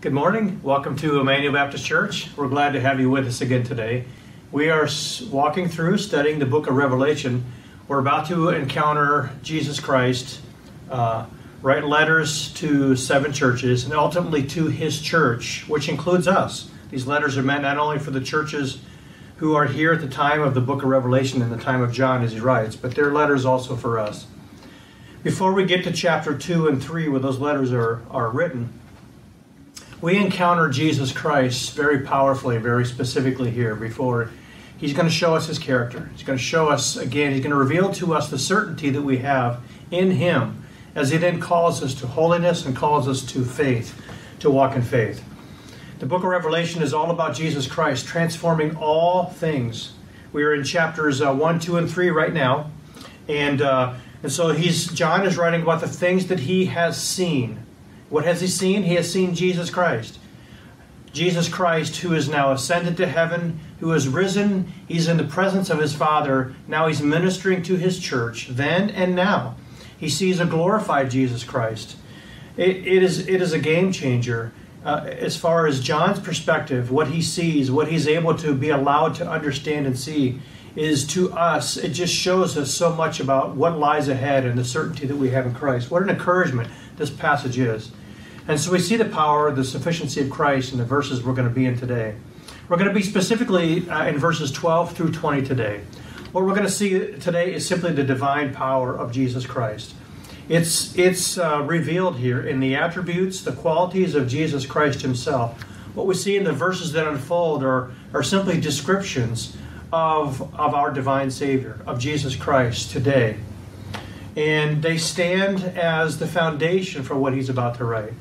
Good morning. Welcome to Immanuel Baptist Church. We're glad to have you with us again today. We are walking through studying the book of Revelation. We're about to encounter Jesus Christ, uh, write letters to seven churches, and ultimately to his church, which includes us. These letters are meant not only for the churches who are here at the time of the book of Revelation and the time of John as he writes, but they're letters also for us. Before we get to chapter 2 and 3, where those letters are, are written, we encounter Jesus Christ very powerfully, very specifically here before he's going to show us his character. He's going to show us, again, he's going to reveal to us the certainty that we have in him as he then calls us to holiness and calls us to faith, to walk in faith. The book of Revelation is all about Jesus Christ transforming all things. We are in chapters uh, 1, 2, and 3 right now. And, uh, and so he's, John is writing about the things that he has seen what has he seen? He has seen Jesus Christ. Jesus Christ, who is now ascended to heaven, who has risen, he's in the presence of his Father. Now he's ministering to his church, then and now. He sees a glorified Jesus Christ. it, it is, it is a game changer. Uh, as far as John's perspective, what he sees, what he's able to be allowed to understand and see, is to us, it just shows us so much about what lies ahead and the certainty that we have in Christ. What an encouragement this passage is. And so we see the power, the sufficiency of Christ in the verses we're going to be in today. We're going to be specifically uh, in verses 12 through 20 today. What we're going to see today is simply the divine power of Jesus Christ. It's, it's uh, revealed here in the attributes, the qualities of Jesus Christ himself. What we see in the verses that unfold are, are simply descriptions of, of our divine Savior, of Jesus Christ today. And they stand as the foundation for what he's about to write.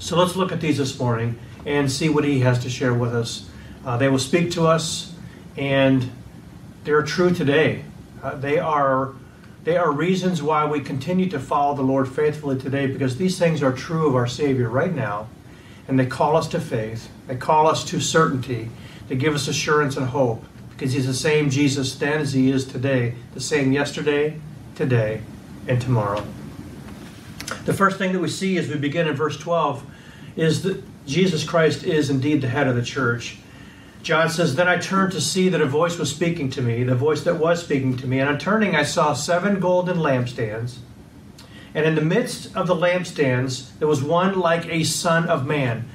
So let's look at these this morning and see what he has to share with us. Uh, they will speak to us, and they're true today. Uh, they are they are reasons why we continue to follow the Lord faithfully today because these things are true of our Savior right now, and they call us to faith. They call us to certainty. They give us assurance and hope because He's the same Jesus then as He is today, the same yesterday, today, and tomorrow. The first thing that we see as we begin in verse 12 is that Jesus Christ is indeed the head of the church. John says, Then I turned to see that a voice was speaking to me, the voice that was speaking to me. And on turning, I saw seven golden lampstands. And in the midst of the lampstands, there was one like a son of man.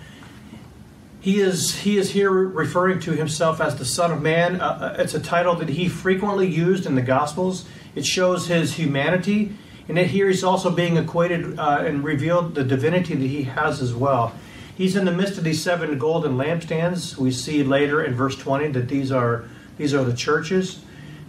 He is, he is here referring to himself as the Son of Man. Uh, uh it's a title that he frequently used in the Gospels. It shows his humanity and here he's also being equated uh, and revealed the divinity that he has as well. He's in the midst of these seven golden lampstands. We see later in verse 20 that these are these are the churches.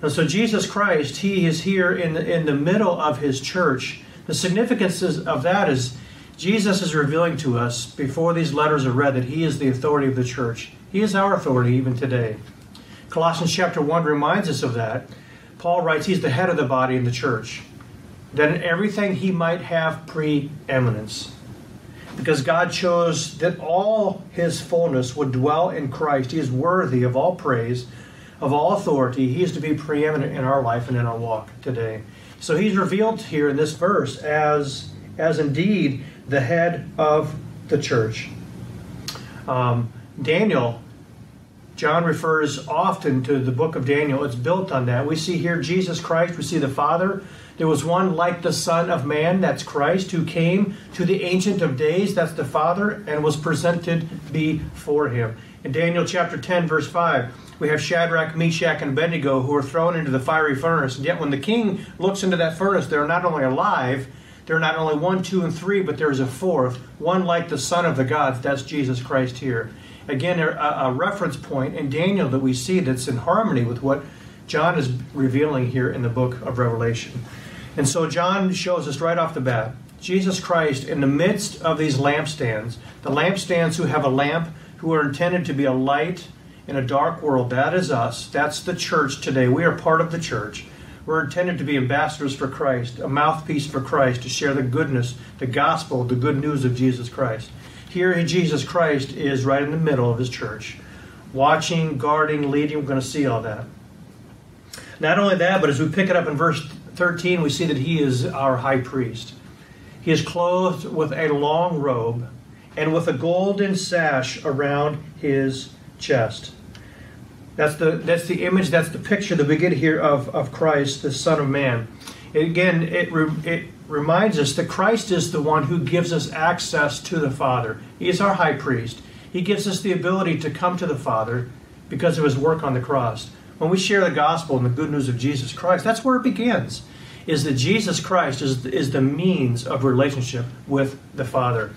And so Jesus Christ, he is here in the, in the middle of his church. The significance of that is Jesus is revealing to us before these letters are read that he is the authority of the church. He is our authority even today. Colossians chapter 1 reminds us of that. Paul writes he's the head of the body in the church that in everything he might have preeminence. Because God chose that all his fullness would dwell in Christ. He is worthy of all praise, of all authority. He is to be preeminent in our life and in our walk today. So he's revealed here in this verse as, as indeed the head of the church. Um, Daniel, John refers often to the book of Daniel. It's built on that. We see here Jesus Christ, we see the Father, there was one like the Son of Man, that's Christ, who came to the Ancient of Days, that's the Father, and was presented before him. In Daniel chapter 10, verse 5, we have Shadrach, Meshach, and Abednego who are thrown into the fiery furnace. And yet, when the king looks into that furnace, they're not only alive, they're not only one, two, and three, but there's a fourth, one like the Son of the gods. That's Jesus Christ here. Again, a, a reference point in Daniel that we see that's in harmony with what John is revealing here in the book of Revelation. And so John shows us right off the bat Jesus Christ in the midst of these lampstands, the lampstands who have a lamp, who are intended to be a light in a dark world. That is us. That's the church today. We are part of the church. We're intended to be ambassadors for Christ, a mouthpiece for Christ, to share the goodness, the gospel, the good news of Jesus Christ. Here, Jesus Christ is right in the middle of his church, watching, guarding, leading. We're going to see all that. Not only that, but as we pick it up in verse 13, we see that he is our high priest. He is clothed with a long robe. and with a golden sash around his chest. That's the that's the image. That's the picture that we get here of, of Christ, the Son of Man. Again, it it reminds us that Christ is the one who gives us access to the Father. He is our high priest. He gives us the ability to come to the Father because of his work on the cross. When we share the gospel and the good news of Jesus Christ, that's where it begins. Is that Jesus Christ is, is the means of relationship with the Father.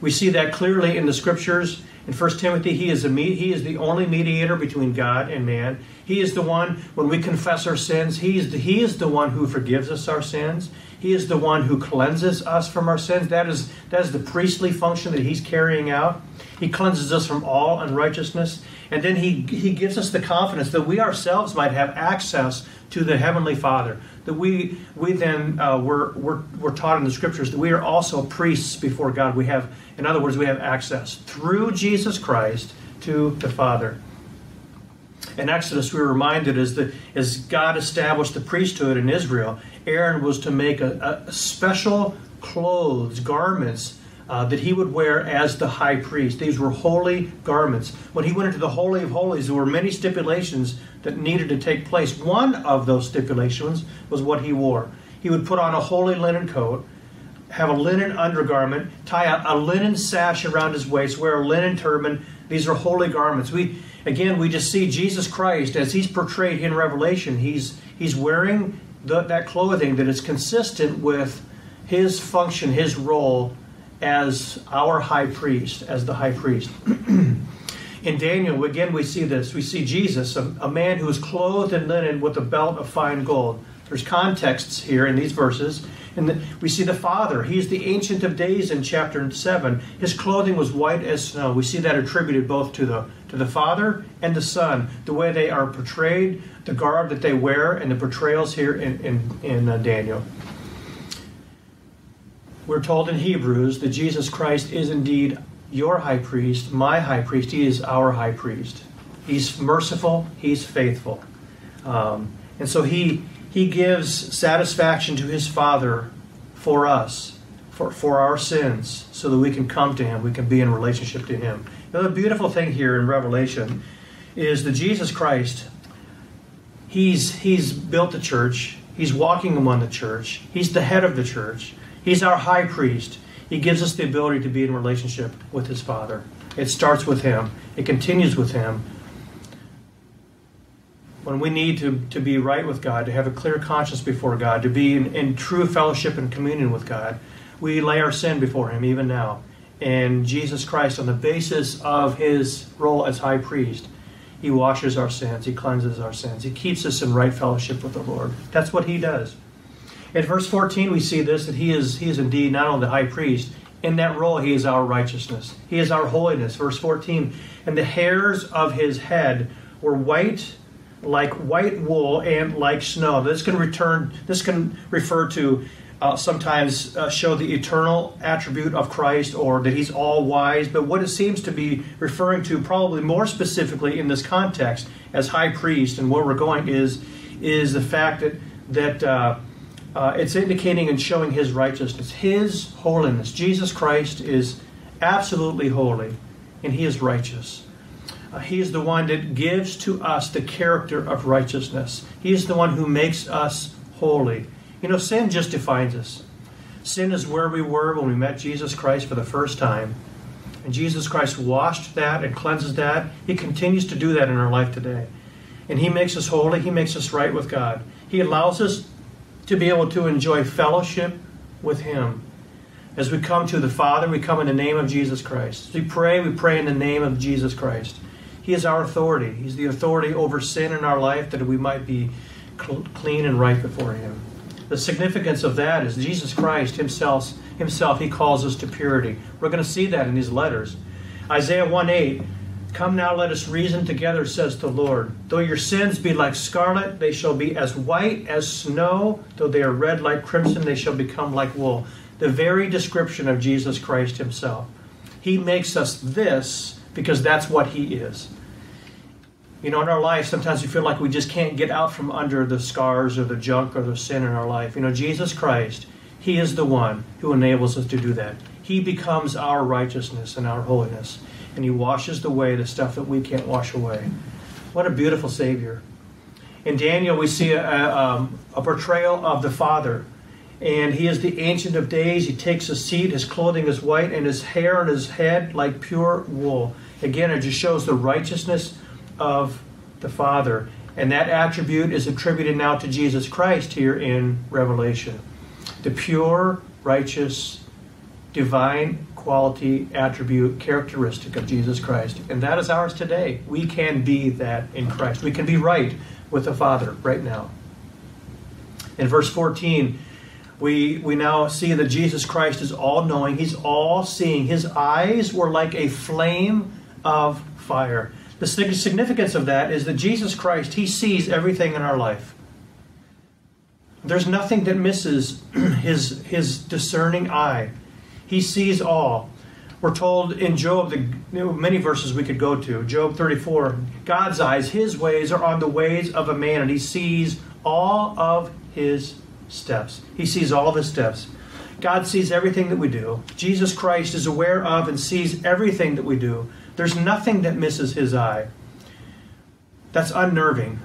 We see that clearly in the scriptures. In 1 Timothy, he is, the he is the only mediator between God and man. He is the one, when we confess our sins, he is, the, he is the one who forgives us our sins. He is the one who cleanses us from our sins. That is, that is the priestly function that he's carrying out. He cleanses us from all unrighteousness. And then he, he gives us the confidence that we ourselves might have access to the Heavenly Father. That we, we then uh, we're, we're, we're taught in the Scriptures that we are also priests before God. We have, in other words, we have access through Jesus Christ to the Father. In Exodus, we are reminded as, the, as God established the priesthood in Israel, Aaron was to make a, a special clothes, garments uh, that he would wear as the high priest. These were holy garments. When he went into the Holy of Holies, there were many stipulations that needed to take place. One of those stipulations was what he wore. He would put on a holy linen coat, have a linen undergarment, tie a, a linen sash around his waist, wear a linen turban. These are holy garments. We again, we just see Jesus Christ as he's portrayed in Revelation. He's he's wearing the, that clothing that is consistent with his function, his role as our high priest, as the high priest. in Daniel, again, we see this. We see Jesus, a, a man who is clothed in linen with a belt of fine gold. There's contexts here in these verses. And the, we see the Father. He's the Ancient of Days in chapter 7. His clothing was white as snow. We see that attributed both to the, to the Father and the Son, the way they are portrayed, the garb that they wear, and the portrayals here in, in, in uh, Daniel. We're told in Hebrews that Jesus Christ is indeed your high priest, my high priest. He is our high priest. He's merciful, he's faithful. Um, and so he he gives satisfaction to his Father for us, for, for our sins, so that we can come to him, we can be in relationship to him. You know, the beautiful thing here in Revelation is that Jesus Christ, he's, he's built the church, he's walking among the church, he's the head of the church, he's our high priest. He gives us the ability to be in relationship with his Father. It starts with him, it continues with him, when we need to, to be right with God, to have a clear conscience before God, to be in, in, true fellowship and communion with God, we lay our sin before Him even now. And Jesus Christ, on the basis of His role as high priest, He washes our sins, He cleanses our sins, He keeps us in right fellowship with the Lord. That's what He does. In verse 14, we see this that He is, he is indeed not only the high priest, in that role, He is our righteousness, He is our holiness. Verse 14, and the hairs of His head were white like white wool and like snow. This can return. This can refer to uh, sometimes uh, show the eternal attribute of Christ or that He's all wise. But what it seems to be referring to, probably more specifically in this context, as high priest, and where we're going is is the fact that that. Uh, uh, it's indicating and showing his righteousness, his holiness. Jesus Christ is absolutely holy, and he is righteous. Uh, he is the one that gives to us the character of righteousness. He is the one who makes us holy. You know, sin just defines us. Sin is where we were when we met Jesus Christ for the first time. And Jesus Christ washed that and cleanses that. He continues to do that in our life today. And He makes us holy. He makes us right with God. He allows us to be able to enjoy fellowship with Him. As we come to the Father, we come in the name of Jesus Christ. As we pray, we pray in the name of Jesus Christ. He is our authority. He's the authority over sin in our life that we might be cl- clean and right before Him. The significance of that is Jesus Christ Himself, Himself, He calls us to purity. We're going to see that in these letters. Isaiah 1 8, Come now, let us reason together, says the Lord. Though your sins be like scarlet, they shall be as white as snow. Though they are red like crimson, they shall become like wool. The very description of Jesus Christ Himself. He makes us this because that's what He is. You know, in our life, sometimes we feel like we just can't get out from under the scars or the junk or the sin in our life. You know, Jesus Christ, He is the one who enables us to do that. He becomes our righteousness and our holiness. And He washes away the stuff that we can't wash away. What a beautiful Savior. In Daniel, we see a, a, um, a portrayal of the Father. And he is the Ancient of Days. He takes a seat. His clothing is white, and his hair on his head like pure wool. Again, it just shows the righteousness of the Father. And that attribute is attributed now to Jesus Christ here in Revelation. The pure, righteous, divine quality, attribute, characteristic of Jesus Christ. And that is ours today. We can be that in Christ. We can be right with the Father right now. In verse 14, we, we now see that Jesus Christ is all knowing, He's all seeing. His eyes were like a flame of fire. The significance of that is that Jesus Christ, He sees everything in our life. There's nothing that misses his, his discerning eye. He sees all. We're told in Job, the you know, many verses we could go to. Job 34, God's eyes, his ways are on the ways of a man, and he sees all of his steps. He sees all of his steps. God sees everything that we do. Jesus Christ is aware of and sees everything that we do. There's nothing that misses his eye. That's unnerving.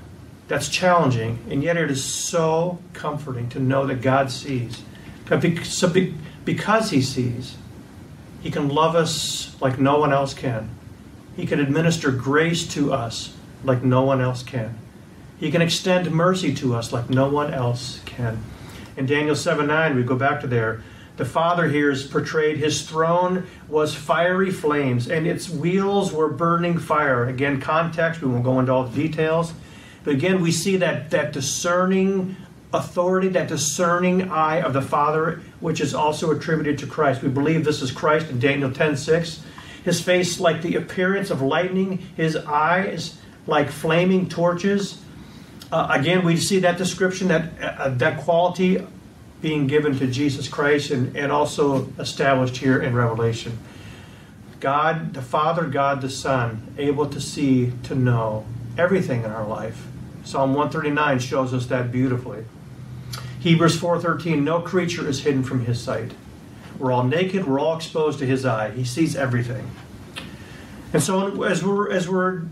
That's challenging. And yet it is so comforting to know that God sees. Because he sees, he can love us like no one else can. He can administer grace to us like no one else can. He can extend mercy to us like no one else can. In Daniel 7 9, we go back to there. The Father here is portrayed, his throne was fiery flames, and its wheels were burning fire. Again, context, we won't go into all the details. But again, we see that, that discerning authority, that discerning eye of the Father, which is also attributed to Christ. We believe this is Christ in Daniel 10 6. His face like the appearance of lightning, his eyes like flaming torches. Uh, again, we see that description, that, uh, that quality being given to Jesus Christ and, and also established here in Revelation. God, the Father, God, the Son, able to see, to know everything in our life. Psalm 139 shows us that beautifully. Hebrews 4:13 no creature is hidden from his sight. We're all naked, we're all exposed to his eye. He sees everything. And so as we're as we're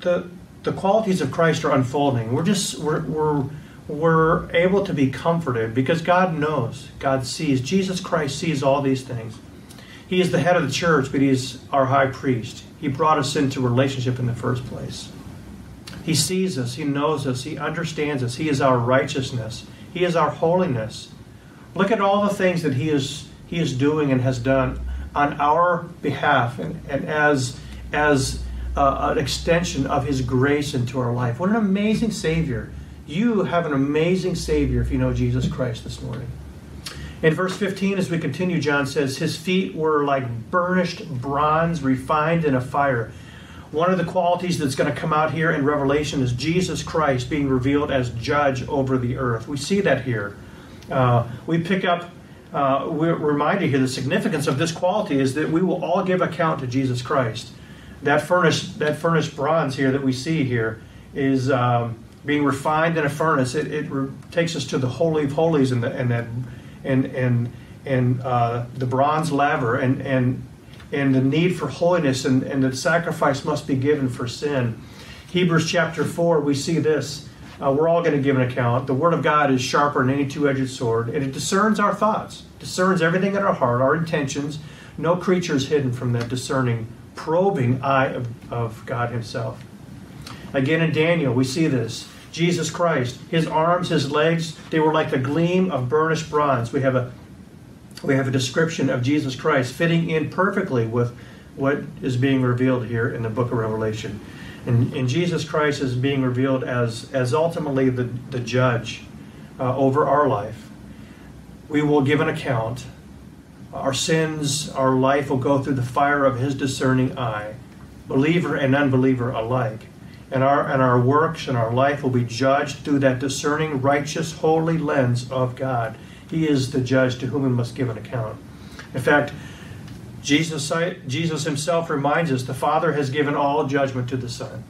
the the qualities of Christ are unfolding, we're just we're we're we're able to be comforted because God knows, God sees. Jesus Christ sees all these things. He is the head of the church, but he's our high priest. He brought us into relationship in the first place. He sees us, He knows us, He understands us. He is our righteousness, He is our holiness. Look at all the things that He is, he is doing and has done on our behalf and, and as, as uh, an extension of His grace into our life. What an amazing Savior. You have an amazing Savior if you know Jesus Christ this morning. In verse 15, as we continue, John says, His feet were like burnished bronze refined in a fire. One of the qualities that's going to come out here in Revelation is Jesus Christ being revealed as judge over the earth. We see that here. Uh, we pick up, uh, we're reminded here the significance of this quality is that we will all give account to Jesus Christ. That furnace, that furnace bronze here that we see here is. Um, being refined in a furnace, it, it re- takes us to the holy of holies and the, and that and and and uh, the bronze laver and and and the need for holiness and, and the sacrifice must be given for sin. Hebrews chapter four, we see this. Uh, we're all going to give an account. The word of God is sharper than any two-edged sword, and it discerns our thoughts, discerns everything in our heart, our intentions. No creature is hidden from that discerning, probing eye of, of God Himself. Again in Daniel, we see this. Jesus Christ. His arms, his legs, they were like the gleam of burnished bronze. We have a we have a description of Jesus Christ fitting in perfectly with what is being revealed here in the book of Revelation. And, and Jesus Christ is being revealed as, as ultimately the, the judge uh, over our life. We will give an account. Our sins, our life will go through the fire of his discerning eye, believer and unbeliever alike and our and our works and our life will be judged through that discerning, righteous, holy lens of God. He is the judge to whom we must give an account. In fact, Jesus, Jesus himself reminds us the Father has given all judgment to the Son.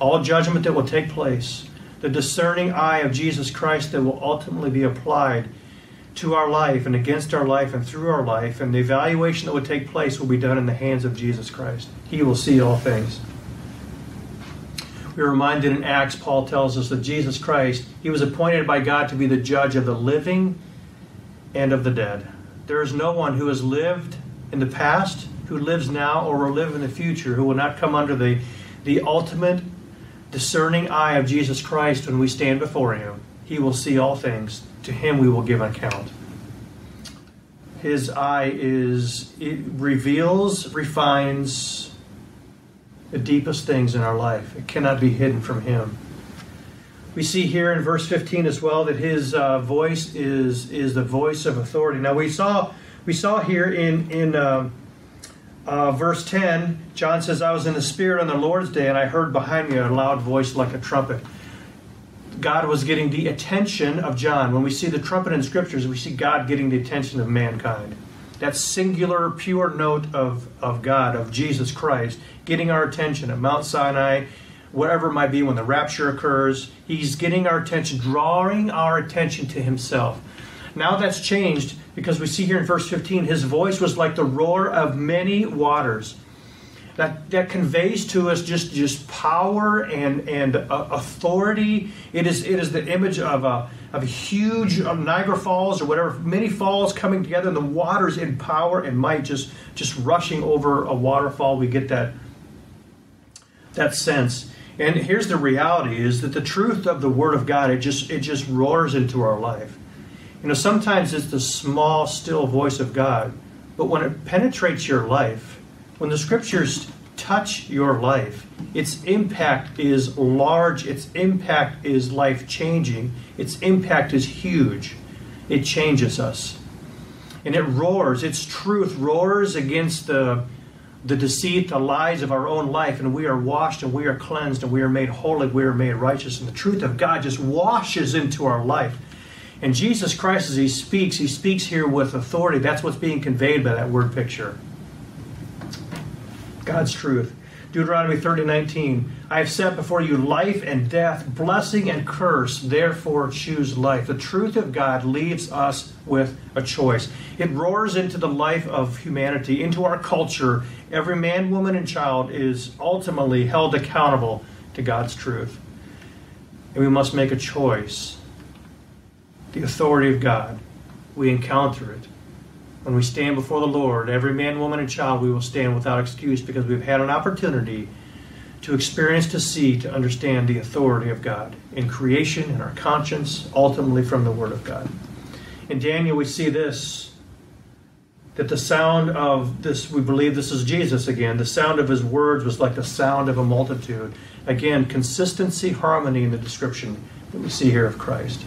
All judgment that will take place, the discerning eye of Jesus Christ that will ultimately be applied to our life and against our life and through our life, and the evaluation that would take place will be done in the hands of Jesus Christ. He will see all things. We're reminded in Acts, Paul tells us that Jesus Christ, he was appointed by God to be the judge of the living and of the dead. There is no one who has lived in the past, who lives now, or will live in the future, who will not come under the, the ultimate discerning eye of Jesus Christ when we stand before him. He will see all things. To him we will give account. His eye is, it reveals, refines the deepest things in our life. It cannot be hidden from him. We see here in verse 15 as well that his uh, voice is is the voice of authority. Now we saw we saw here in in uh, uh, verse 10, John says, "I was in the Spirit on the Lord's day, and I heard behind me a loud voice like a trumpet." God was getting the attention of John. When we see the trumpet in scriptures, we see God getting the attention of mankind. That singular, pure note of, of God, of Jesus Christ, getting our attention at Mount Sinai, whatever it might be when the rapture occurs. He's getting our attention, drawing our attention to Himself. Now that's changed because we see here in verse 15, His voice was like the roar of many waters. That, that conveys to us just, just power and, and uh, authority. It is, it is the image of a, of a huge Niagara Falls or whatever, many falls coming together, and the waters in power and might just, just rushing over a waterfall. We get that, that sense. And here's the reality is that the truth of the Word of God, it just it just roars into our life. You know, sometimes it's the small, still voice of God, but when it penetrates your life, when the scriptures touch your life, its impact is large, its impact is life changing, its impact is huge. It changes us. And it roars, its truth roars against the the deceit, the lies of our own life, and we are washed and we are cleansed and we are made holy, we are made righteous, and the truth of God just washes into our life. And Jesus Christ, as He speaks, He speaks here with authority. That's what's being conveyed by that word picture. God's truth. Deuteronomy 30 19. I have set before you life and death, blessing and curse. Therefore, choose life. The truth of God leaves us with a choice. It roars into the life of humanity, into our culture. Every man, woman, and child is ultimately held accountable to God's truth. And we must make a choice. The authority of God, we encounter it. When we stand before the Lord, every man, woman, and child, we will stand without excuse because we've had an opportunity to experience, to see, to understand the authority of God in creation, in our conscience, ultimately from the Word of God. In Daniel, we see this that the sound of this, we believe this is Jesus again, the sound of his words was like the sound of a multitude. Again, consistency, harmony in the description that we see here of Christ.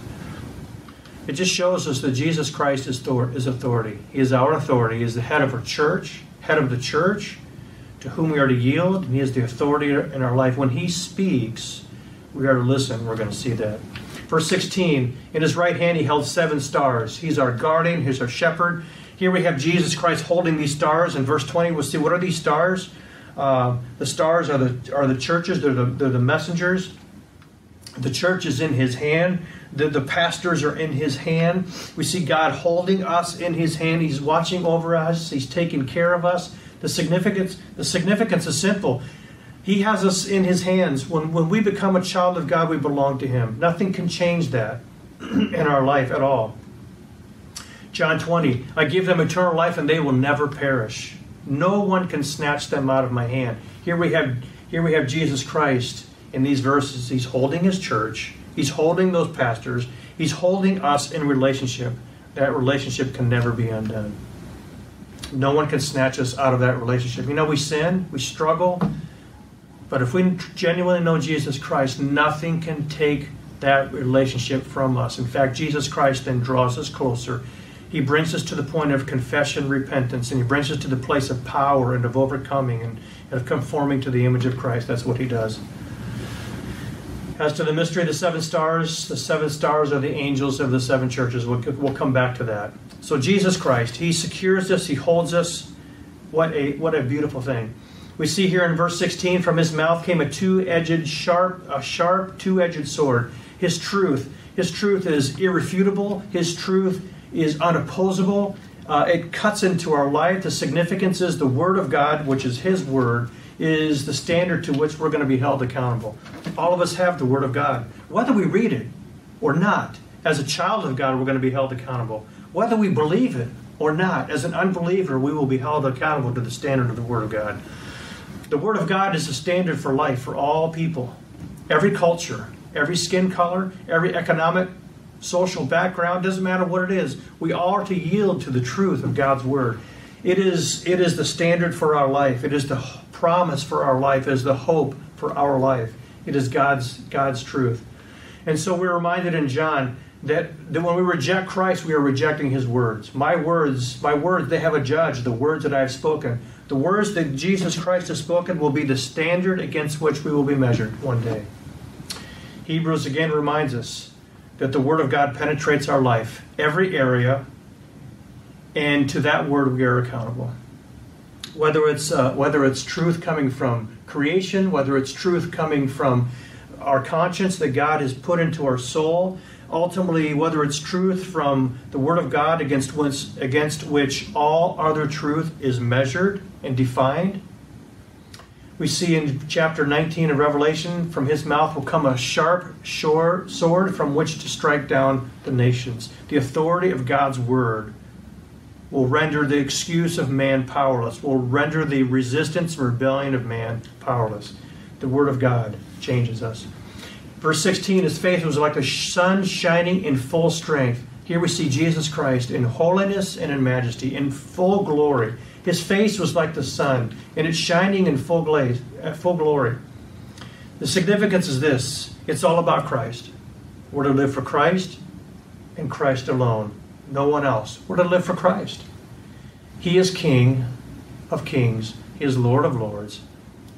It just shows us that Jesus Christ is authority. He is our authority. He is the head of our church, head of the church, to whom we are to yield, and He is the authority in our life. When He speaks, we are to listen. We're going to see that. Verse 16 In His right hand He held seven stars. He's our guardian, He's our shepherd. Here we have Jesus Christ holding these stars. In verse 20, we'll see what are these stars? Uh, the stars are the, are the churches, they're the, they're the messengers. The church is in His hand. The, the pastors are in his hand. We see God holding us in his hand. He's watching over us. He's taking care of us. The significance, the significance is simple. He has us in his hands. When, when we become a child of God, we belong to him. Nothing can change that in our life at all. John 20, I give them eternal life and they will never perish. No one can snatch them out of my hand. Here we have here we have Jesus Christ in these verses. He's holding his church. He's holding those pastors. He's holding us in relationship. That relationship can never be undone. No one can snatch us out of that relationship. You know, we sin, we struggle, but if we genuinely know Jesus Christ, nothing can take that relationship from us. In fact, Jesus Christ then draws us closer. He brings us to the point of confession, repentance, and He brings us to the place of power and of overcoming and, and of conforming to the image of Christ. That's what He does. As to the mystery of the seven stars, the seven stars are the angels of the seven churches. We'll, we'll come back to that. So Jesus Christ, He secures us, He holds us. What a what a beautiful thing. We see here in verse 16, from his mouth came a two-edged, sharp, a sharp two-edged sword. His truth, his truth is irrefutable. His truth is unopposable. Uh, it cuts into our life. The significance is the Word of God, which is His Word, is the standard to which we're going to be held accountable. All of us have the Word of God. Whether we read it or not, as a child of God, we're going to be held accountable. Whether we believe it or not, as an unbeliever, we will be held accountable to the standard of the Word of God. The Word of God is the standard for life for all people, every culture, every skin color, every economic, social background, doesn't matter what it is. We are to yield to the truth of God's Word. It is, it is the standard for our life. It is the promise for our life. It is the hope for our life. It is God's, God's truth. And so we're reminded in John that, that when we reject Christ, we are rejecting his words. My words, my words, they have a judge, the words that I have spoken. The words that Jesus Christ has spoken will be the standard against which we will be measured one day. Hebrews again reminds us that the Word of God penetrates our life, every area, and to that Word we are accountable. Whether it's, uh, whether it's truth coming from creation, whether it's truth coming from our conscience that God has put into our soul, ultimately, whether it's truth from the Word of God against which, against which all other truth is measured and defined. We see in chapter 19 of Revelation, from his mouth will come a sharp sword from which to strike down the nations. The authority of God's Word will render the excuse of man powerless, will render the resistance and rebellion of man powerless. The Word of God changes us. Verse 16, his face was like the sun shining in full strength. Here we see Jesus Christ in holiness and in majesty, in full glory. His face was like the sun, and it's shining in full, glaze, uh, full glory. The significance is this it's all about Christ. We're to live for Christ and Christ alone, no one else. We're to live for Christ. He is King of kings, He is Lord of lords,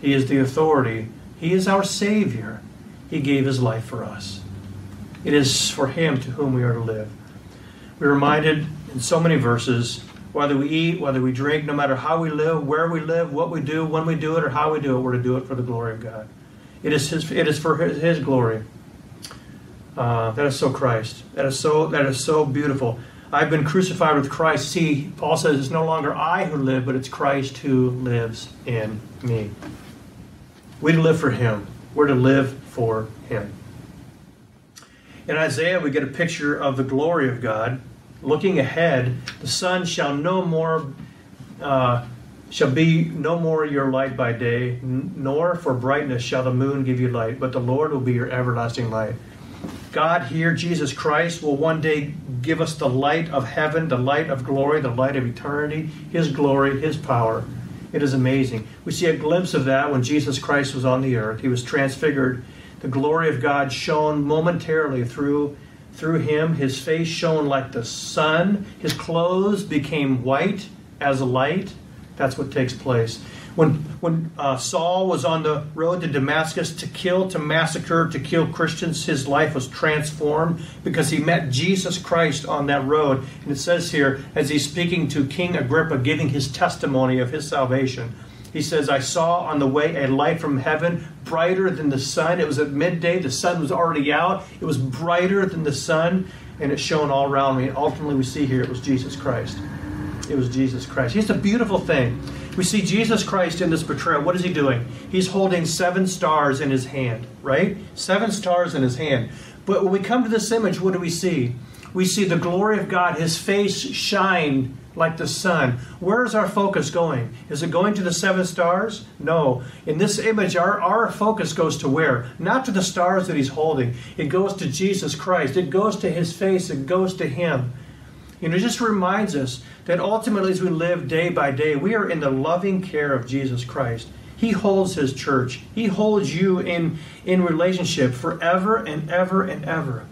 He is the authority, He is our Savior. He gave his life for us. It is for him to whom we are to live. We're reminded in so many verses whether we eat, whether we drink, no matter how we live, where we live, what we do, when we do it, or how we do it, we're to do it for the glory of God. It is, his, it is for his, his glory. Uh, that is so Christ. That is so that is so beautiful. I've been crucified with Christ. See, Paul says it's no longer I who live, but it's Christ who lives in me. We live for Him. We're to live for him. In Isaiah, we get a picture of the glory of God. Looking ahead, the sun shall no more uh, shall be no more your light by day, nor for brightness shall the moon give you light, but the Lord will be your everlasting light. God here, Jesus Christ, will one day give us the light of heaven, the light of glory, the light of eternity, His glory, His power. It is amazing. We see a glimpse of that when Jesus Christ was on the earth. He was transfigured the glory of God shone momentarily through through him. His face shone like the sun. His clothes became white as a light. That's what takes place. When, when uh, Saul was on the road to Damascus to kill, to massacre, to kill Christians, his life was transformed because he met Jesus Christ on that road. And it says here, as he's speaking to King Agrippa, giving his testimony of his salvation, he says, I saw on the way a light from heaven, brighter than the sun. It was at midday. The sun was already out. It was brighter than the sun, and it shone all around me. And ultimately, we see here it was Jesus Christ. It was Jesus Christ. It's a beautiful thing. We see Jesus Christ in this portrayal. What is he doing? He's holding seven stars in his hand, right? Seven stars in his hand. But when we come to this image, what do we see? We see the glory of God, his face shine like the sun. Where is our focus going? Is it going to the seven stars? No. In this image, our, our focus goes to where? Not to the stars that he's holding. It goes to Jesus Christ. It goes to his face. It goes to him. You know, it just reminds us that ultimately, as we live day by day, we are in the loving care of Jesus Christ. He holds his church. He holds you in, in relationship forever and ever and ever.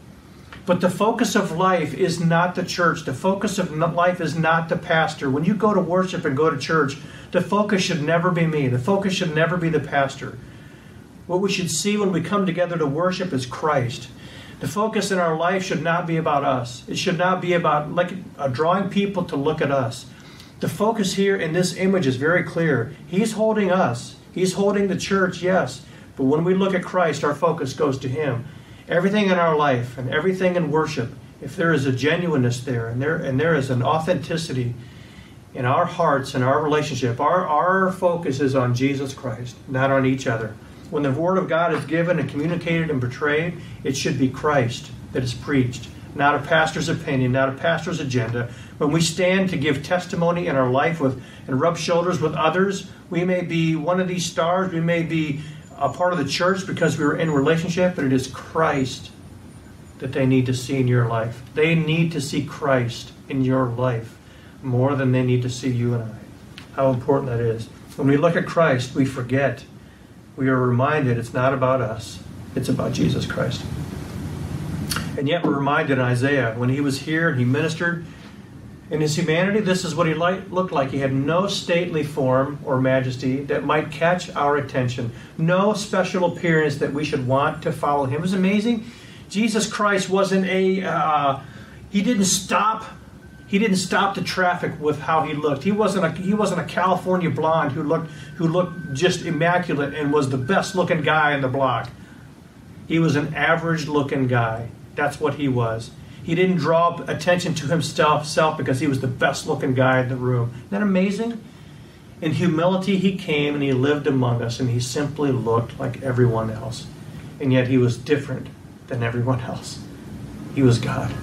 But the focus of life is not the church. The focus of life is not the pastor. When you go to worship and go to church, the focus should never be me. The focus should never be the pastor. What we should see when we come together to worship is Christ. The focus in our life should not be about us. It should not be about like, uh, drawing people to look at us. The focus here in this image is very clear. He's holding us. He's holding the church, yes. But when we look at Christ, our focus goes to Him. Everything in our life and everything in worship if there is a genuineness there and there and there is an authenticity in our hearts and our relationship, our, our focus is on Jesus Christ, not on each other. When the Word of God is given and communicated and portrayed, it should be Christ that is preached, not a pastor's opinion, not a pastor's agenda. When we stand to give testimony in our life with and rub shoulders with others, we may be one of these stars, we may be a part of the church because we are in relationship, but it is Christ that they need to see in your life. They need to see Christ in your life more than they need to see you and I. How important that is. When we look at Christ, we forget. We are reminded it's not about us, it's about Jesus Christ. And yet we're reminded in Isaiah, when he was here, and he ministered. In his humanity, this is what he looked like. He had no stately form or majesty that might catch our attention, no special appearance that we should want to follow him. It was amazing. Jesus Christ wasn't a, uh, he didn't stop he didn't stop the traffic with how he looked. He wasn't a he wasn't a California blonde who looked who looked just immaculate and was the best looking guy in the block. He was an average looking guy. That's what he was. He didn't draw attention to himself self because he was the best looking guy in the room. Isn't that amazing? In humility, he came and he lived among us, and he simply looked like everyone else. And yet he was different than everyone else. He was God.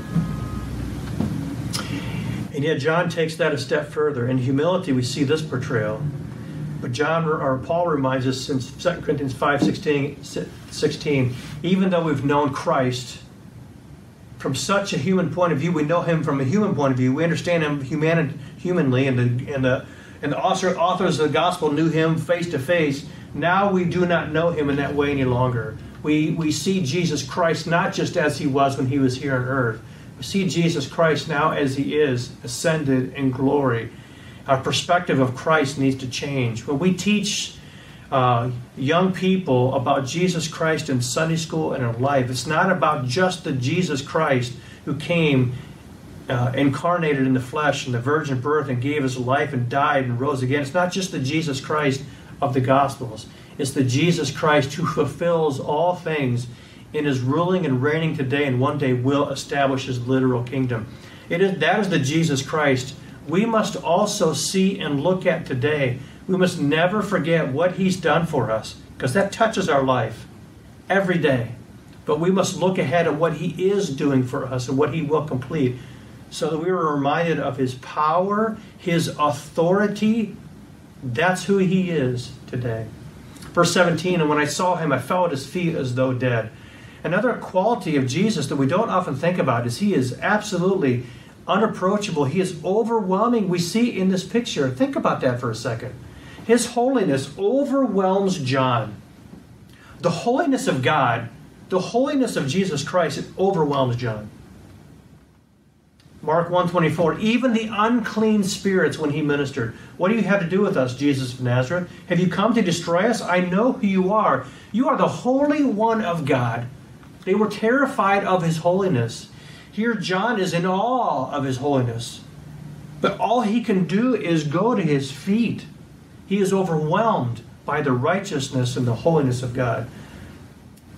And yet John takes that a step further. In humility, we see this portrayal. But John or Paul reminds us in 2 Corinthians 5 16, 16, even though we've known Christ from such a human point of view, we know him from a human point of view, we understand him human, humanly, and the, and the, and the author, authors of the gospel knew him face to face. Now we do not know him in that way any longer. We, we see Jesus Christ not just as he was when he was here on earth, see Jesus Christ now as he is, ascended in glory. Our perspective of Christ needs to change. When we teach uh, young people about Jesus Christ in Sunday school and in life, it's not about just the Jesus Christ who came uh, incarnated in the flesh and the virgin birth and gave his life and died and rose again. It's not just the Jesus Christ of the Gospels. It's the Jesus Christ who fulfills all things in his ruling and reigning today and one day will establish his literal kingdom. It is, that is the Jesus Christ we must also see and look at today. We must never forget what he's done for us because that touches our life every day. But we must look ahead at what he is doing for us and what he will complete so that we are reminded of his power, his authority. That's who he is today. Verse 17, and when I saw him, I fell at his feet as though dead. Another quality of Jesus that we don't often think about is he is absolutely unapproachable. He is overwhelming. We see in this picture. Think about that for a second. His holiness overwhelms John. The holiness of God, the holiness of Jesus Christ, it overwhelms John. Mark 124, even the unclean spirits when he ministered. What do you have to do with us, Jesus of Nazareth? Have you come to destroy us? I know who you are. You are the Holy One of God. They were terrified of his holiness. Here, John is in awe of his holiness. But all he can do is go to his feet. He is overwhelmed by the righteousness and the holiness of God.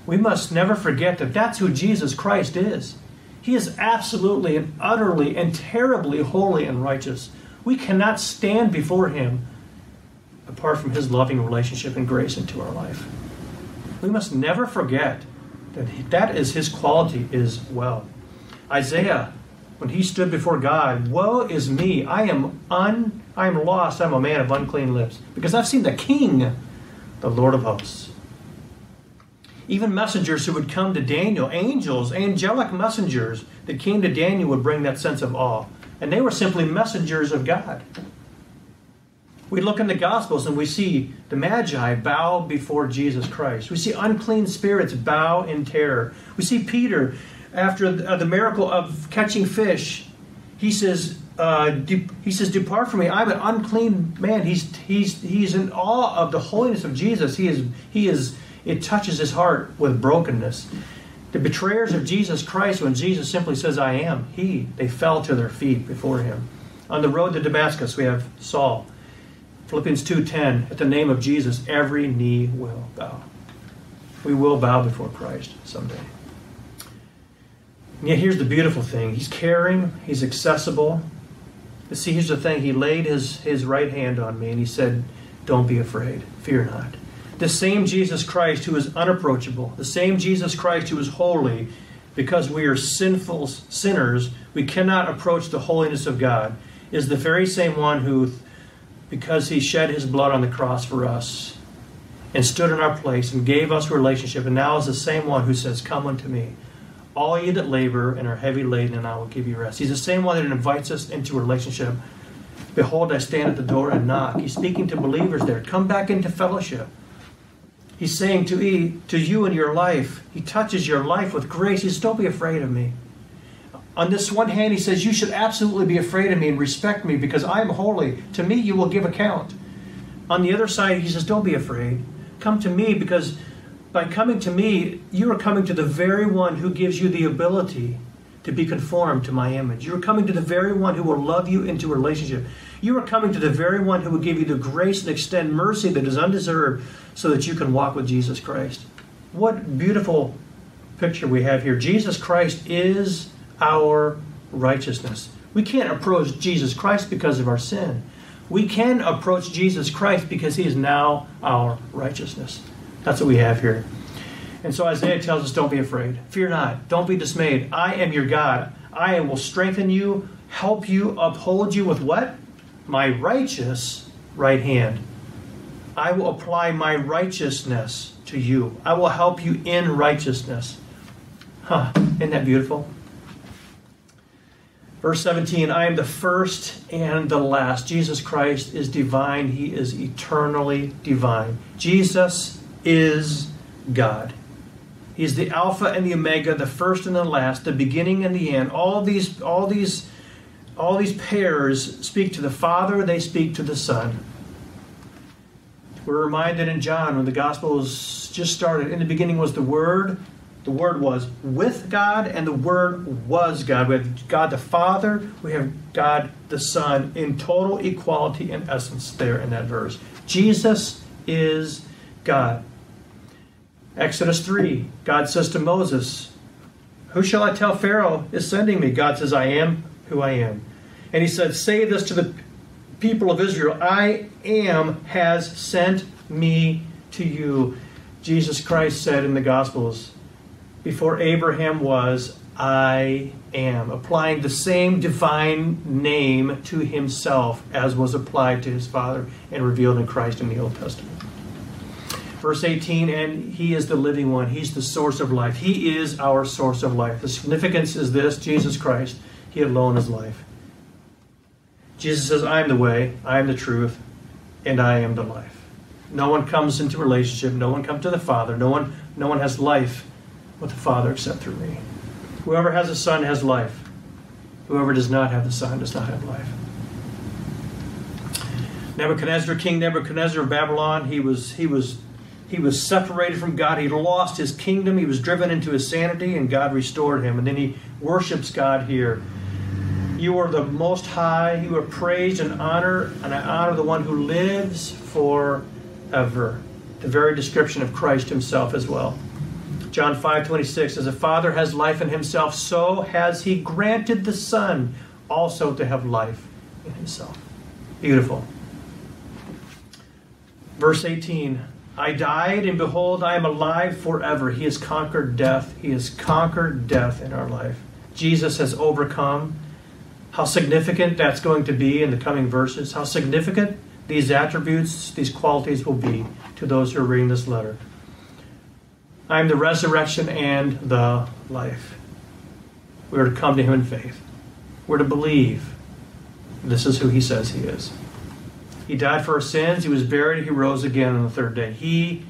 We must never forget that that's who Jesus Christ is. He is absolutely and utterly and terribly holy and righteous. We cannot stand before him apart from his loving relationship and grace into our life. We must never forget that that is his quality is well. Isaiah, when he stood before God, woe is me, I am un I am lost, I'm a man of unclean lips, because I've seen the King, the Lord of hosts. Even messengers who would come to Daniel, angels, angelic messengers that came to Daniel would bring that sense of awe. And they were simply messengers of God. We look in the Gospels and we see the Magi bow before Jesus Christ. We see unclean spirits bow in terror. We see Peter, after the miracle of catching fish, he says, uh, he says, "Depart from me! I'm an unclean man." He's he's he's in awe of the holiness of Jesus. He is he is. It touches his heart with brokenness. The betrayers of Jesus Christ, when Jesus simply says, "I am," he they fell to their feet before him. On the road to Damascus, we have Saul. Philippians 2:10, at the name of Jesus, every knee will bow. We will bow before Christ someday. And yet, here's the beautiful thing He's caring, He's accessible. But see, here's the thing He laid his, his right hand on me and He said, Don't be afraid, fear not. The same Jesus Christ who is unapproachable, the same Jesus Christ who is holy, because we are sinful sinners, we cannot approach the holiness of God, is the very same one who, because He shed His blood on the cross for us, and stood in our place and gave us relationship, and now is the same one who says, Come unto me all ye that labor and are heavy laden, and I will give you rest. He's the same one that invites us into relationship. Behold, I stand at the door and knock. He's speaking to believers there. Come back into fellowship. He's saying to, e, to you in your life, He touches your life with grace. He says, Don't be afraid of me. On this one hand, He says, You should absolutely be afraid of me and respect me because I am holy. To me, you will give account. On the other side, He says, Don't be afraid. Come to me because by coming to me, you are coming to the very one who gives you the ability to be conformed to my image. You are coming to the very one who will love you into relationship. You are coming to the very one who will give you the grace and extend mercy that is undeserved so that you can walk with Jesus Christ. What beautiful picture we have here. Jesus Christ is our righteousness. We can't approach Jesus Christ because of our sin. We can approach Jesus Christ because he is now our righteousness. That's what we have here. And so Isaiah tells us don't be afraid. Fear not. Don't be dismayed. I am your God. I will strengthen you, help you, uphold you with what? My righteous right hand. I will apply my righteousness to you. I will help you in righteousness. Huh, isn't that beautiful? Verse 17 I am the first and the last. Jesus Christ is divine, He is eternally divine. Jesus is God. He's the Alpha and the Omega, the first and the last, the beginning and the end. All these, all these, all these pairs speak to the Father, they speak to the Son. We're reminded in John when the gospel was just started, in the beginning was the Word, the Word was with God, and the Word was God. We have God the Father, we have God the Son in total equality and essence there in that verse. Jesus is God. Exodus 3, God says to Moses, Who shall I tell Pharaoh is sending me? God says, I am who I am. And he said, Say this to the people of Israel I am has sent me to you. Jesus Christ said in the Gospels, Before Abraham was, I am, applying the same divine name to himself as was applied to his Father and revealed in Christ in the Old Testament. Verse 18, and He is the living one. He's the source of life. He is our source of life. The significance is this Jesus Christ, He alone is life. Jesus says, I am the way, I am the truth, and I am the life. No one comes into relationship, no one comes to the Father, no one, no one has life with the Father except through me. Whoever has a Son has life. Whoever does not have the Son does not have life. Nebuchadnezzar, King Nebuchadnezzar of Babylon, he was he was he was separated from God. He lost his kingdom. He was driven into insanity, and God restored him. And then he worships God here. You are the Most High. You are praised and honored, and I honor the one who lives forever. The very description of Christ himself as well. John 5 26, as a father has life in himself, so has he granted the Son also to have life in himself. Beautiful. Verse 18 I died, and behold, I am alive forever. He has conquered death. He has conquered death in our life. Jesus has overcome. How significant that's going to be in the coming verses. How significant these attributes, these qualities will be to those who are reading this letter. I am the resurrection and the life. We are to come to Him in faith. We're to believe. This is who He says He is. He died for our sins. He was buried. He rose again on the third day. He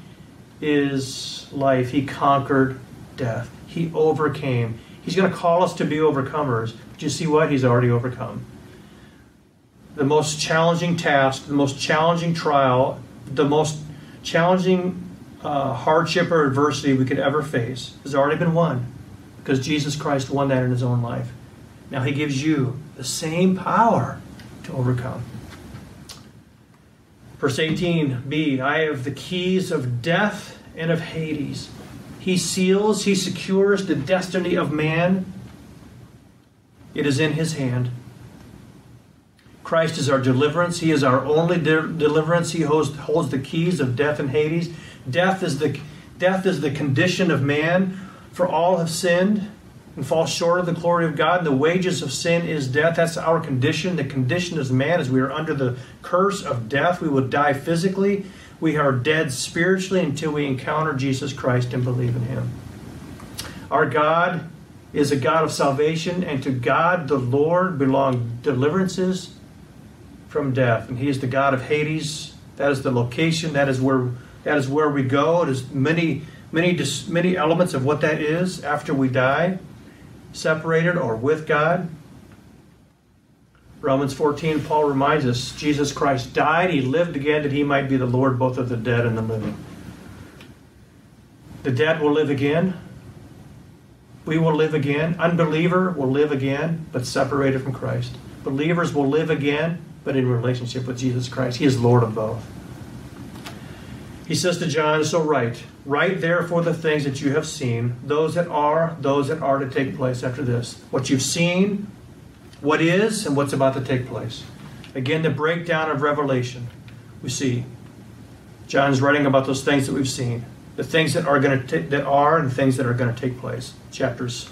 is life. He conquered death. He overcame. He's going to call us to be overcomers. But you see what? He's already overcome. The most challenging task, the most challenging trial, the most challenging uh, hardship or adversity we could ever face has already been won because Jesus Christ won that in his own life. Now he gives you the same power to overcome. Verse 18b I have the keys of death and of Hades. He seals, he secures the destiny of man It is in His hand. Christ is our deliverance. He is our only de- deliverance. He holds, holds the keys of death and Hades. Death is the death is the condition of man, for all have sinned and fall short of the glory of God. And The wages of sin is death. That's our condition. The condition as man is we are under the curse of death. We will die physically. We are dead spiritually until we encounter Jesus Christ and believe in Him. Our God is a God of salvation, and to God the Lord belong deliverances from death. And He is the God of Hades. That is the location. That is where that is where we go. It is many many many elements of what that is after we die, separated or with God. Romans 14, Paul reminds us Jesus Christ died, he lived again that he might be the Lord both of the dead and the living. The dead will live again. We will live again. Unbeliever will live again, but separated from Christ. Believers will live again, but in relationship with Jesus Christ. He is Lord of both. He says to John, So write, write therefore the things that you have seen, those that are, those that are to take place after this. What you've seen, what is, and what's about to take place. Again, the breakdown of Revelation. We see John's writing about those things that we've seen, the things that are going to that are, and things that are going to take place. Chapters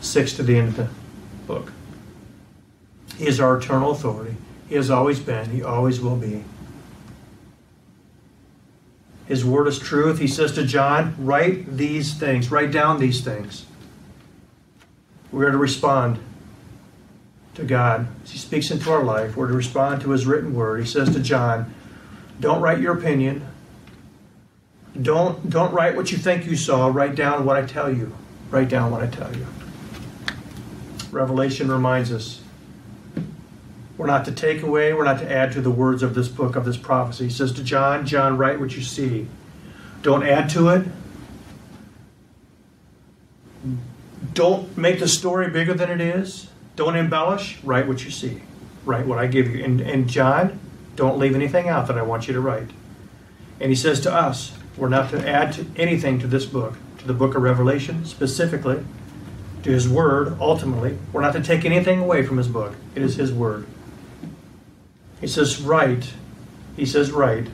six to the end of the book. He is our eternal authority. He has always been. He always will be. His word is truth. He says to John, write these things, write down these things. We are to respond to God. As He speaks into our life, we're to respond to His written word. He says to John, don't write your opinion. Don't, don't write what you think you saw. Write down what I tell you. Write down what I tell you. Revelation reminds us we're not to take away, we're not to add to the words of this book, of this prophecy. He says to John, John, write what you see. Don't add to it. Don't make the story bigger than it is. Don't embellish. Write what you see. Write what I give you. And, and John, don't leave anything out that I want you to write. And he says to us, we're not to add to anything to this book, to the book of Revelation specifically, to his word ultimately. We're not to take anything away from his book. It is his word. He says, write. He says, write.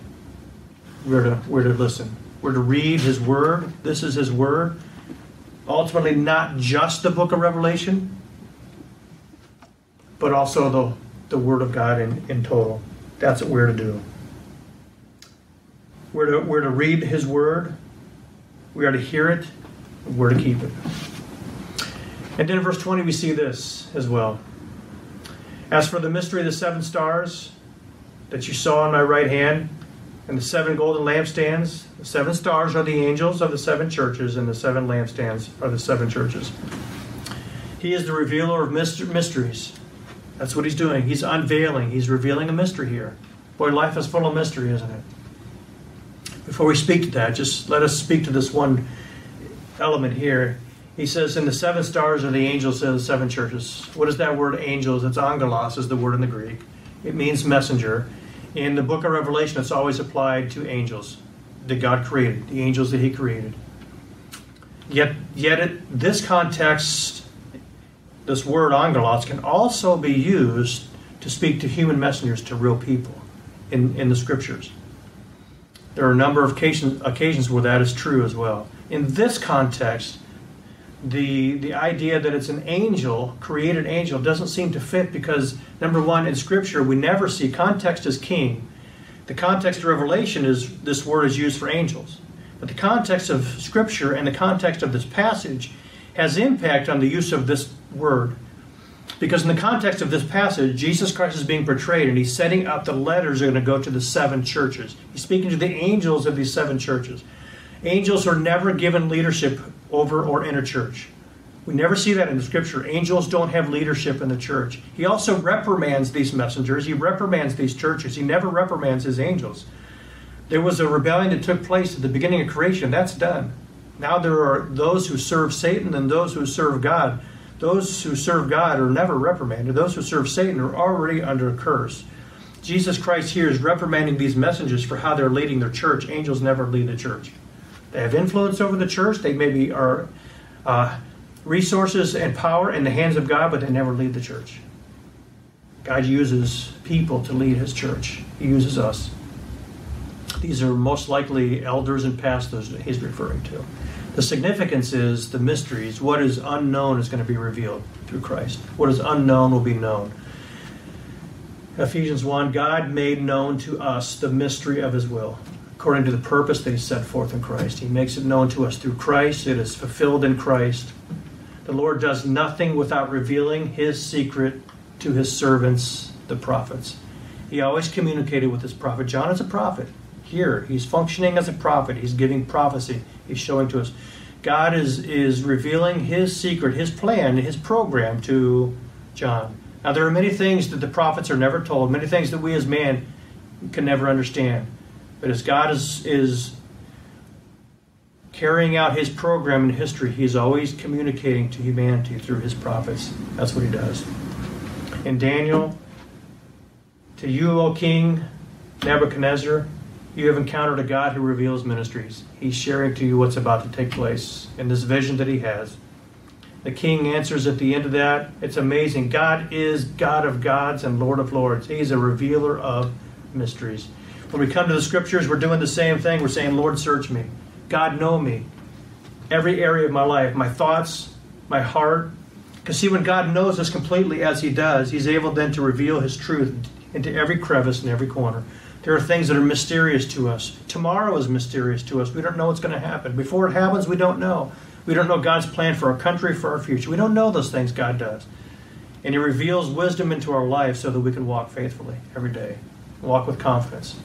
We're to, we're to listen. We're to read his word. This is his word. Ultimately, not just the book of Revelation, but also the, the word of God in, in total. That's what we're to do. We're to, we're to read his word. We are to hear it. We're to keep it. And then in verse 20, we see this as well. As for the mystery of the seven stars that you saw in my right hand, and the seven golden lampstands, the seven stars are the angels of the seven churches, and the seven lampstands are the seven churches. He is the revealer of mysteries. That's what he's doing. He's unveiling, he's revealing a mystery here. Boy, life is full of mystery, isn't it? Before we speak to that, just let us speak to this one element here. He says, "In the seven stars are the angels of the seven churches." What is that word angels? It's angelos, is the word in the Greek. It means messenger. In the book of Revelation, it's always applied to angels that God created, the angels that He created. Yet, yet it, this context, this word angelos, can also be used to speak to human messengers, to real people in, in the scriptures. There are a number of occasions, occasions where that is true as well. In this context, the the idea that it's an angel, created angel, doesn't seem to fit because number one, in Scripture we never see context as king. The context of Revelation is this word is used for angels, but the context of Scripture and the context of this passage has impact on the use of this word. Because in the context of this passage, Jesus Christ is being portrayed and he's setting up the letters that are going to go to the seven churches. He's speaking to the angels of these seven churches. Angels are never given leadership over or in a church. We never see that in the scripture. Angels don't have leadership in the church. He also reprimands these messengers, he reprimands these churches. He never reprimands his angels. There was a rebellion that took place at the beginning of creation. That's done. Now there are those who serve Satan and those who serve God. Those who serve God are never reprimanded. Those who serve Satan are already under a curse. Jesus Christ here is reprimanding these messengers for how they're leading their church. Angels never lead the church. They have influence over the church. They maybe are uh, resources and power in the hands of God, but they never lead the church. God uses people to lead his church, he uses us. These are most likely elders and pastors that he's referring to. The significance is the mysteries. What is unknown is going to be revealed through Christ. What is unknown will be known. Ephesians 1 God made known to us the mystery of his will, according to the purpose that he set forth in Christ. He makes it known to us through Christ, it is fulfilled in Christ. The Lord does nothing without revealing his secret to his servants, the prophets. He always communicated with his prophet. John is a prophet. Here, he's functioning as a prophet. He's giving prophecy. He's showing to us. God is, is revealing his secret, his plan, his program to John. Now, there are many things that the prophets are never told, many things that we as man can never understand. But as God is, is carrying out his program in history, he's always communicating to humanity through his prophets. That's what he does. In Daniel, to you, O King Nebuchadnezzar, you have encountered a God who reveals ministries. He's sharing to you what's about to take place in this vision that he has. The king answers at the end of that. It's amazing. God is God of gods and Lord of lords. He's a revealer of mysteries. When we come to the scriptures, we're doing the same thing. We're saying, Lord, search me. God, know me. Every area of my life, my thoughts, my heart. Because, see, when God knows us completely as He does, He's able then to reveal His truth into every crevice and every corner. There are things that are mysterious to us. Tomorrow is mysterious to us. We don't know what's going to happen. Before it happens, we don't know. We don't know God's plan for our country, for our future. We don't know those things God does. And He reveals wisdom into our life so that we can walk faithfully every day, walk with confidence.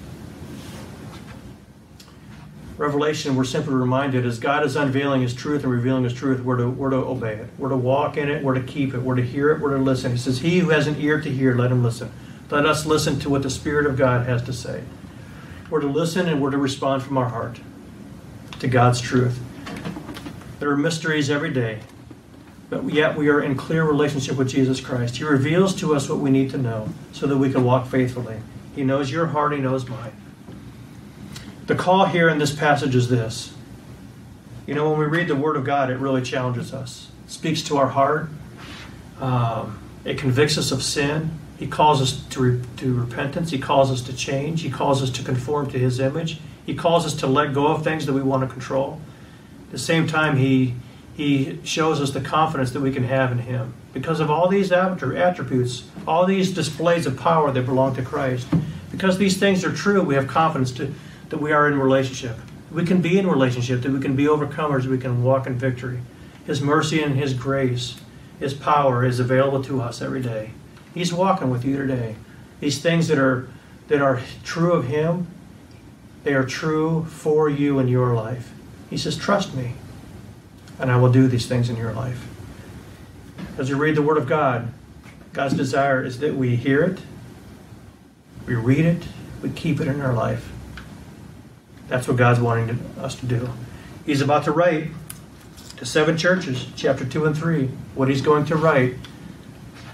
Revelation, we're simply reminded as God is unveiling His truth and revealing His truth, we're to, we're to obey it. We're to walk in it. We're to keep it. We're to hear it. We're to listen. He says, He who has an ear to hear, let him listen. Let us listen to what the Spirit of God has to say. We're to listen and we're to respond from our heart to God's truth. There are mysteries every day, but yet we are in clear relationship with Jesus Christ. He reveals to us what we need to know so that we can walk faithfully. He knows your heart, He knows mine. The call here in this passage is this. You know, when we read the Word of God, it really challenges us. It speaks to our heart. Um, it convicts us of sin. He calls us to, re- to repentance. He calls us to change. He calls us to conform to His image. He calls us to let go of things that we want to control. At the same time, He He shows us the confidence that we can have in Him because of all these attributes, all these displays of power that belong to Christ. Because these things are true, we have confidence to, that we are in relationship. We can be in relationship, that we can be overcomers, we can walk in victory. His mercy and His grace, His power is available to us every day. He's walking with you today. These things that are that are true of him, they are true for you in your life. He says, "Trust me, and I will do these things in your life." As you read the word of God, God's desire is that we hear it, we read it, we keep it in our life. That's what God's wanting to, us to do. He's about to write to seven churches, chapter 2 and 3, what he's going to write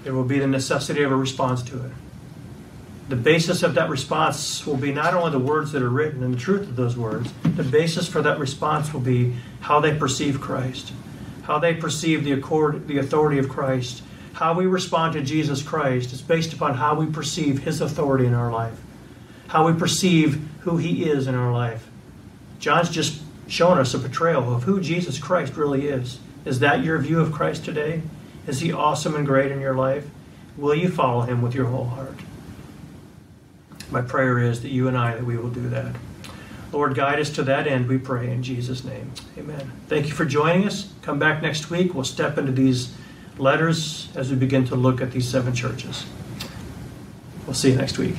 there will be the necessity of a response to it. The basis of that response will be not only the words that are written and the truth of those words, the basis for that response will be how they perceive Christ, how they perceive the, accord, the authority of Christ, how we respond to Jesus Christ is based upon how we perceive His authority in our life, how we perceive who He is in our life. John's just shown us a portrayal of who Jesus Christ really is. Is that your view of Christ today? Is he awesome and great in your life? Will you follow him with your whole heart? My prayer is that you and I that we will do that. Lord, guide us to that end, we pray in Jesus' name. Amen. Thank you for joining us. Come back next week. We'll step into these letters as we begin to look at these seven churches. We'll see you next week.